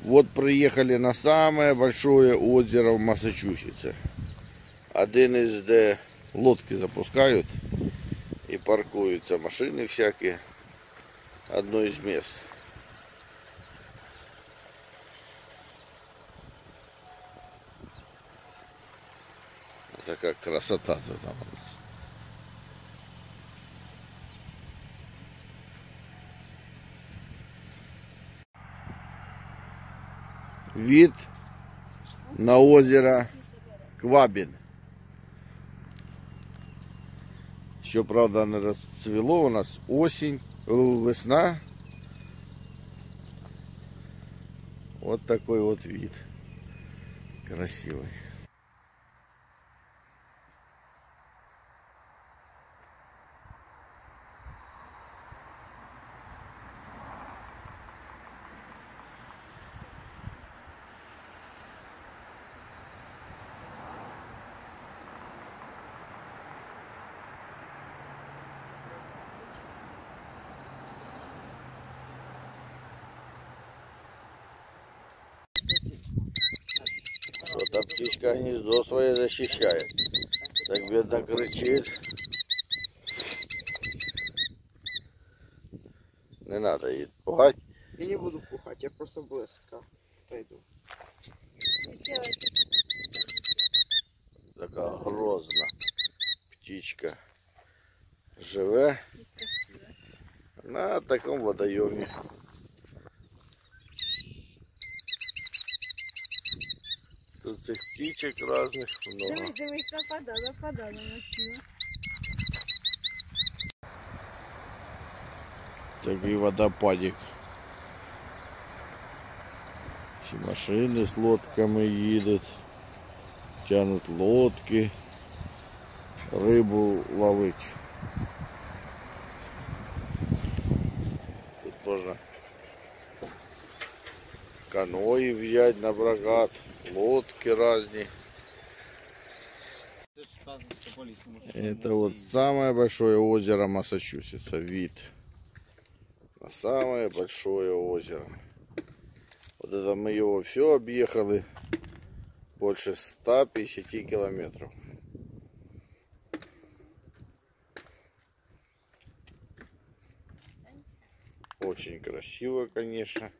Вот приехали на самое большое озеро в Массачусетсе. Один из, де лодки запускают и паркуются машины всякие. Одно из мест. Такая красота-то там Вид на озеро Квабин. Еще, правда, оно расцвело у нас осень, э, весна. Вот такой вот вид. Красивый. птичка гнездо свое защищает. Так бедно кричит. Не надо її пугать. Я не буду пухать, я просто близко отойду. Така грозна птичка. Живе на такому водойомі. Тут цих птичек разных много. Дивись, дивись, напада, напада на ночі. Такий водопадик. Всі машини з лодками їдуть, тянуть лодки, рибу ловить. Тут можна каної взять на прокат, лодки разні. Это вот самое большое озеро Массачусетса, вид на самое большое озеро. Вот это мы его все объехали больше 150 километров. Очень красиво, конечно.